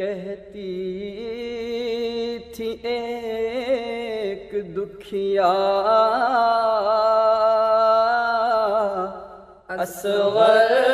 کہتی تھی ایک دکھیا اصغر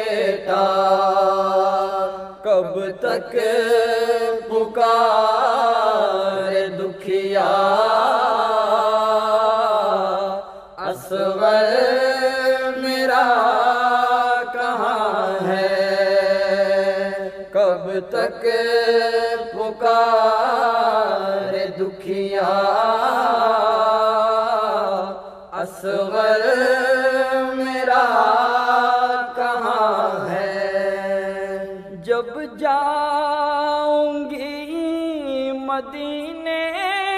بیٹا کب تک پکار دکھیا؟ اصغر میرا کہاں ہے؟ کب تک پکار دکھیا؟ اصغر ne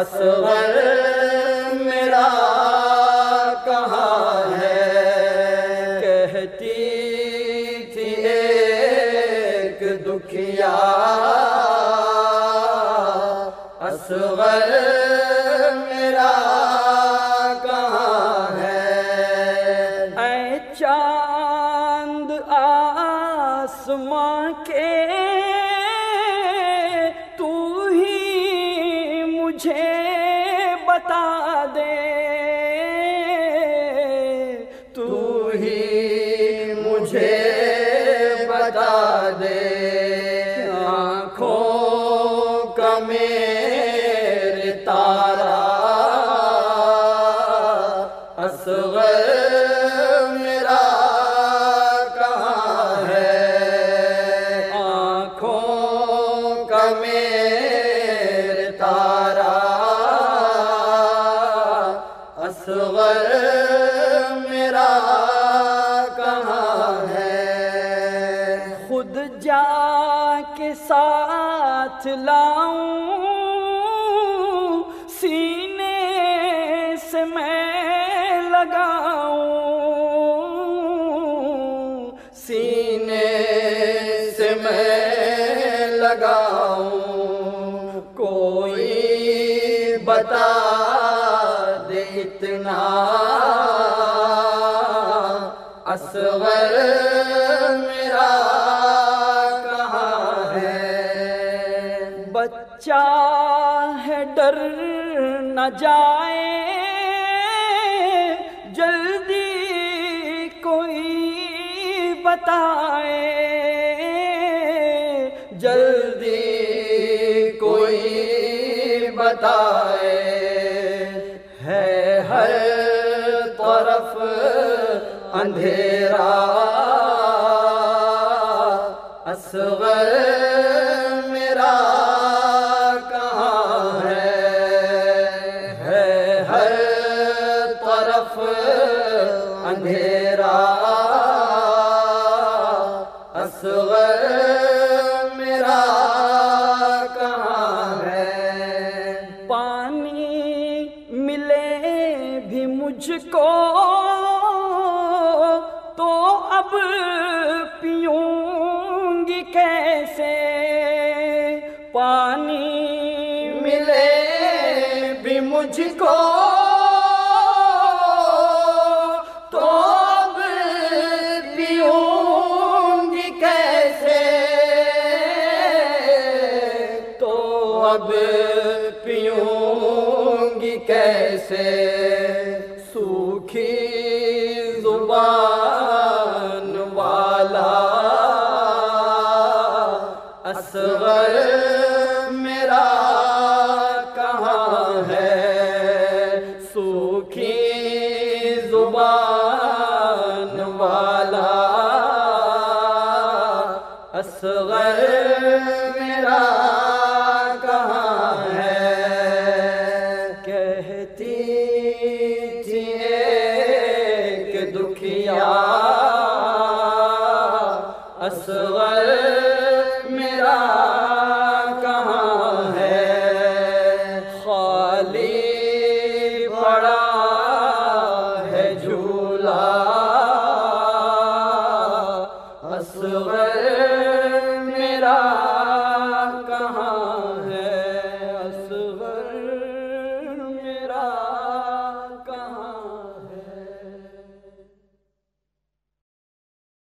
اصغر مجھے بتا دے۔ تو ہی مجھے بتا دے۔ آنکھوں کا میرے تارا۔ اصغر میرا ساتھ لاؤں، سینے سے میں لگاؤں۔ سینے سے میں لگاؤں۔ کوئی بتا دے اتنا۔ اصغر میرا بچہ ہے، ڈر نہ جائے۔ جلدی کوئی بتائے۔ جلدی کوئی بتائے۔ ہے ہر طرف اندھیرا، اصغر اندھیرا، اصغر میرا کہاں ہے؟ پانی ملے بھی مجھ کو، تو اب پیوں گی کیسے؟ پانی ملے بھی مجھ کو اب پیوں گی کیسے؟ سوکھی زبان والا اصغر میرا کہاں ہے؟ سوکھی زبان والا اصغر کہتی